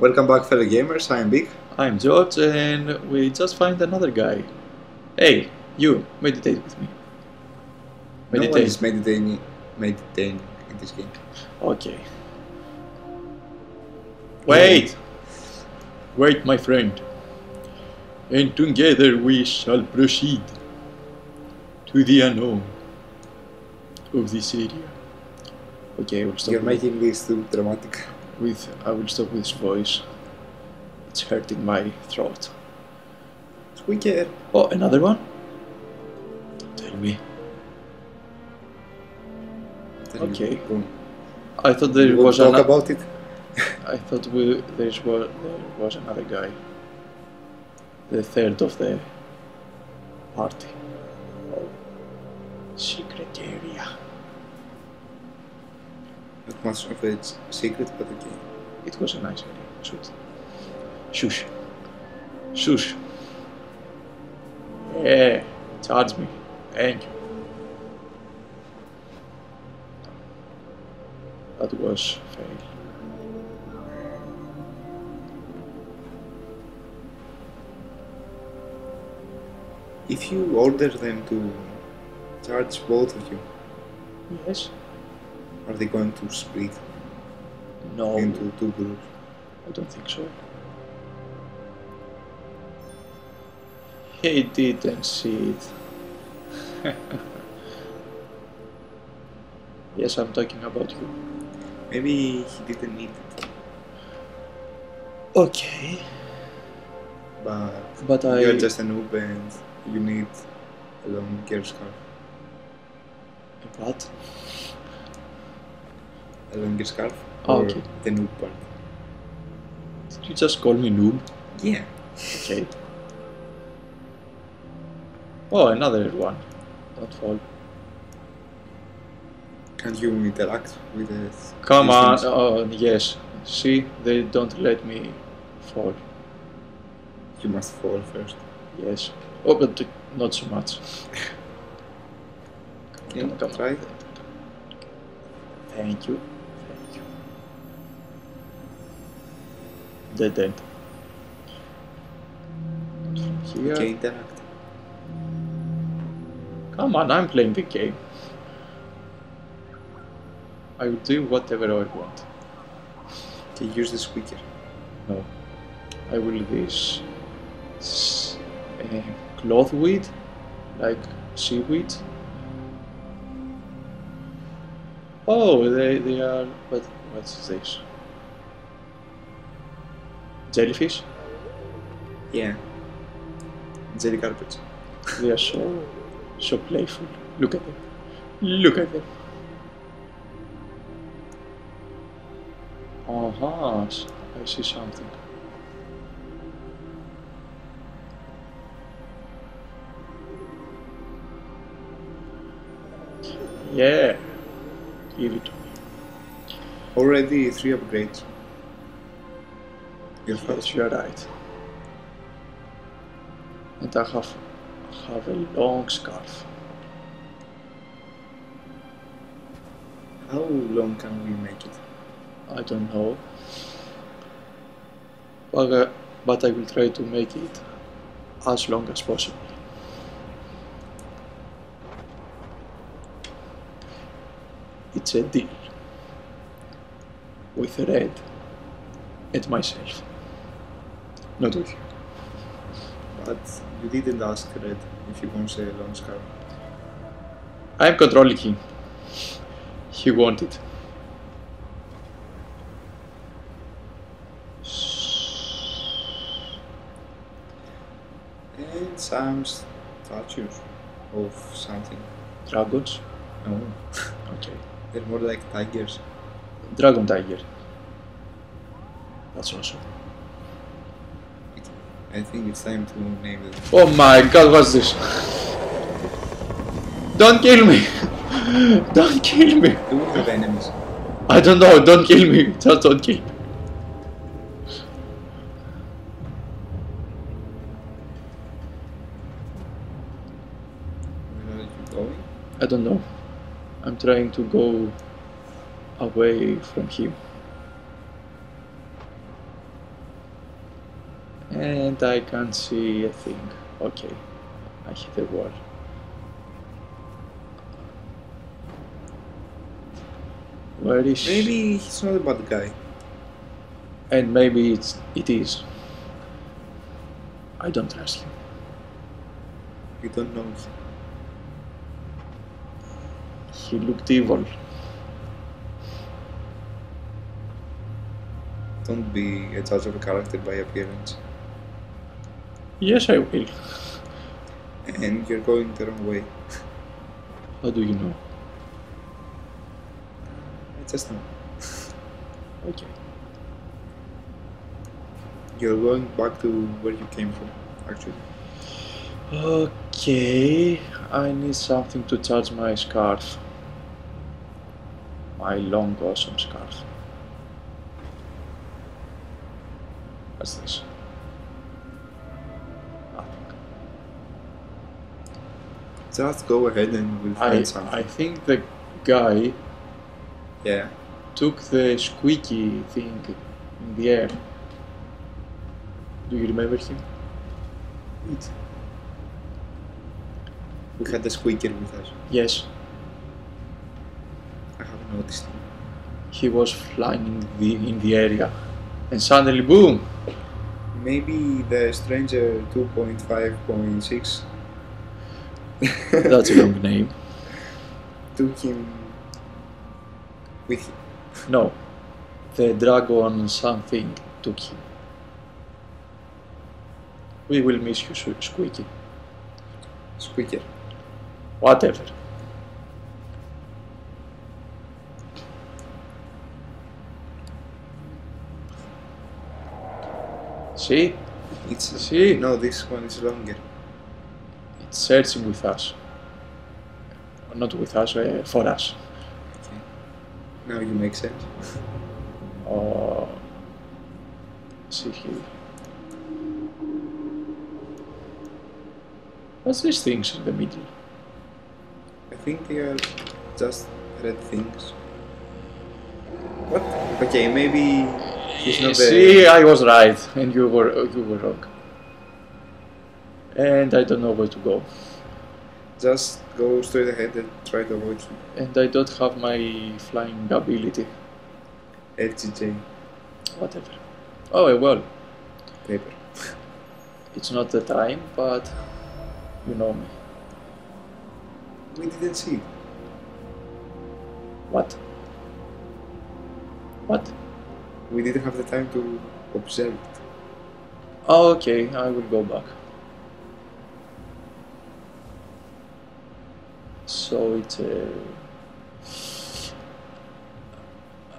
Welcome back, fellow gamers. I am Mpikk. I'm George, and we just find another guy. Hey, you, meditate with me. No one Meditate. is meditating, meditating in this game. Okay. Wait! Wait, my friend. And together we shall proceed to the unknown of this area. Okay, we'll stop. You're making this too dramatic. With I will stop with this voice. It's hurting my throat. Squeaker. Oh, another one? Don't tell me. There you Okay. go. I thought there You want was to talk ano- about it? I thought we, there, was, there was another guy. The third of the party. Secret area. Not much of a secret, but okay. It was a nice idea. Sweet. Shush. Shush. Yeah, charge me. Thank you. That was fail. If you order them to charge both of you, Yes. Are they going to split No. into two groups? I don't think so. He didn't see it. yes, I'm talking about you. Maybe he didn't need it, Okay. but But I. you're just a noob and you need a long gear scarf. What? A longer scarf? Oh, or okay. the noob part? Did you just call me noob? Yeah. Okay. Oh, another one. Don't fall. Can you interact with it? Come on. Oh, yes. See, they don't let me fall. You must fall first. Yes. Oh, but not so much. Yeah, Come come on. Thank you. Dead end. Here. Okay, interact. Come on, I'm playing the game. I will do whatever I want. Okay, use the squeaker. No. I will this s- uh, cloth weed, like seaweed. Oh, they, they are. What, what's this? Jellyfish? Yeah. Jelly carpets. They are so, so playful. Look at them. Look at them. Uh-huh. I see something. Yeah. Give it to me. Already three upgrades. You're Yes, fast. you are right. And I have have a long scarf. How long can we make it? I don't know. But, uh, but I will try to make it as long as possible. It's a deal with Red and myself. Not with you. But you didn't ask Red if he wants a long scarf. I'm controlling him. He wanted. And some statues of something. Dragons? No, Okay. they're more like tigers. Dragon Tiger. That's awesome. I think it's time to name them. Oh my god, what's this? Don't kill me! Don't kill me! Do we have enemies? I don't know, don't kill me. Just don't kill me. Where are you going? I don't know. I'm trying to go away from him. And I can't see a thing. Okay, I hit the wall. Where is Maybe he's not a bad guy. And maybe it's it is. I don't trust him. You don't know him. He looked evil. Don't be a judge of a character by appearance. Yes, I will. And you're going the wrong way. How do you know? I just know. Okay. You're going back to where you came from, actually. Okay, I need something to charge my scarf. My long, awesome scarf. What's this? Just go ahead and we'll find I, something. I think the guy Yeah. took the squeaky thing in the air. Do you remember him? It. We had the squeaker with us. Yes, I haven't noticed him. he was flying in the, in the area. And suddenly, boom! Maybe the Stranger 2.5.6 That's a long name. took him with him. No, the dragon something took him. We will miss you, Sque- Squeaky. Squeaker. Whatever. See, It's See? no, this one is longer. Searching with us. Not with us, uh, for us. Okay. Now you make sense. Uh, see here. What's these things in the middle? I think they are just red things. What? Okay, maybe not See, the. I was right, and you were you were wrong. And I don't know where to go, Just go straight ahead and try to avoid him. and I don't have my flying ability. FGJ Whatever. Oh well, paper. it's not the time, but you know me. We didn't see. What? What? We didn't have the time to observe it. Okay, I will go back. So it's a.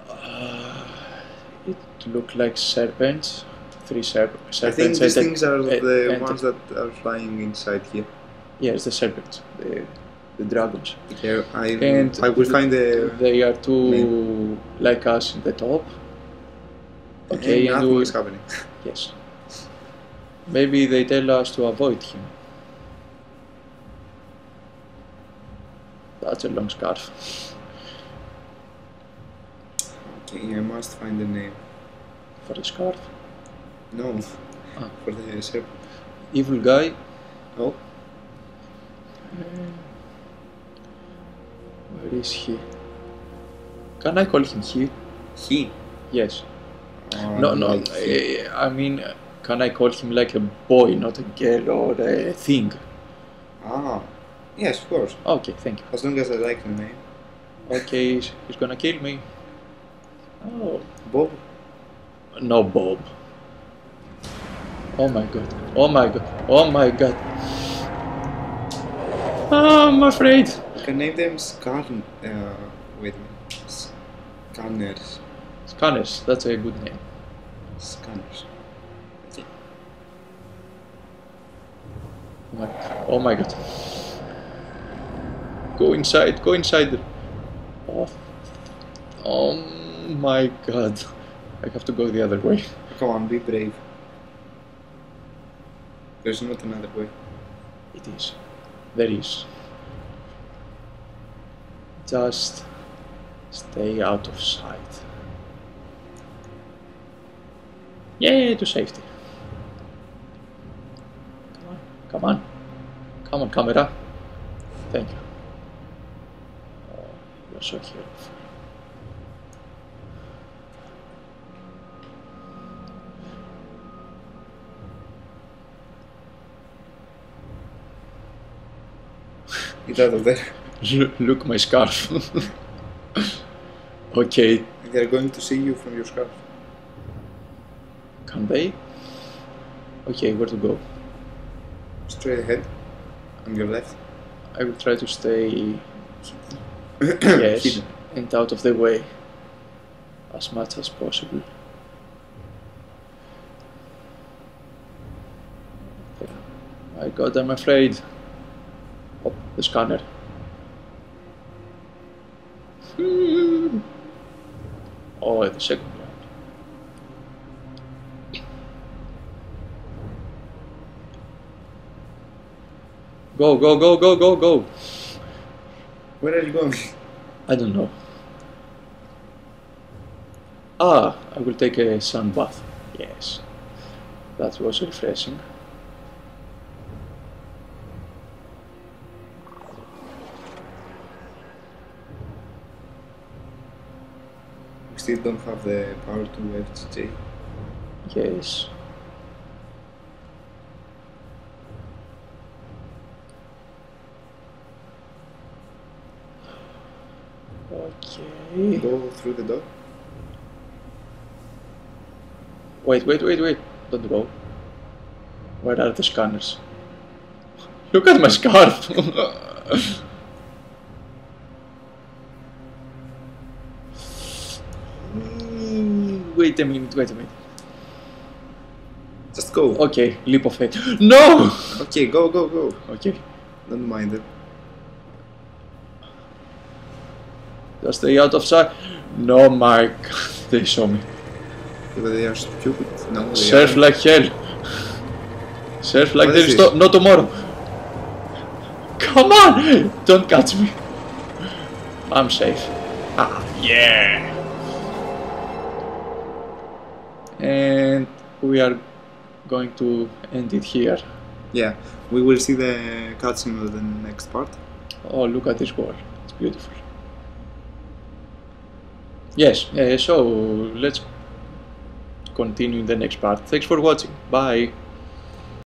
Uh, it look like serpents, three serp- I think these and- things are and- the and- ones that are flying inside here. Yes, the serpents, the, the dragons. Yeah, I, And I will find the. They are two like us in the top. Okay, and and nothing we, is happening. Yes. Maybe they tell us to avoid him. That's a long scarf. Okay, I must find the name. For a scarf. No, Ah. for the serpent. Evil guy. Oh, Where is he? Can I call him he? he. Yes. Oh, No, no. like I mean, can I call him like a boy, not a girl or a thing? Ah, yes, of course. Okay, thank you. As long as I like the name. Okay, he's, he's gonna kill me. Oh, Bob. no, Bob. Oh my god. Oh my god. Oh my god. Ah, I'm afraid. You can name them Scan. Uh, wait. Scanners. Scanners, that's a good name. Scanners. Oh my, oh my god. Go inside, go inside. Oh, oh my god. I have to go the other way. Come on, be brave. There's not another way. It is. There is. Just stay out of sight. Yay, to safety. Come on, come on. Come on, camera. Thank you. Cute. Get out of there. Look, look my scarf. okay, They're going to see you from your scarf. can they? Okay, where to go? Straight ahead. On your left. I will try to stay yes and out of the way as much as possible. My god, I'm afraid. Oh, the scanner. Oh, the second round. Go, go, go, go, go, go. Where are you going? I don't know. Ah, I will take a sun bath. Yes. That was refreshing. We still don't have the power to FGJ. Yes. Okay. Go through the door. Wait, wait, wait, wait. Don't go. Where are the scanners? Look at my scarf! Wait a minute, wait a minute. Just go. Okay, leap of faith. No! Okay, go, go, go. Okay, Don't mind it. Just stay out of sight. No, Mark. they saw me. But they are stupid. No, they Surf are. like hell. Surf like there is no, no tomorrow. Come on! Don't catch me. I'm safe. Ah, yeah. And we are going to end it here. Yeah, we will see the cutscene of the next part. Oh, look at this wall. It's beautiful. Yes, uh, so let's continue in the next part. Thanks for watching. Bye.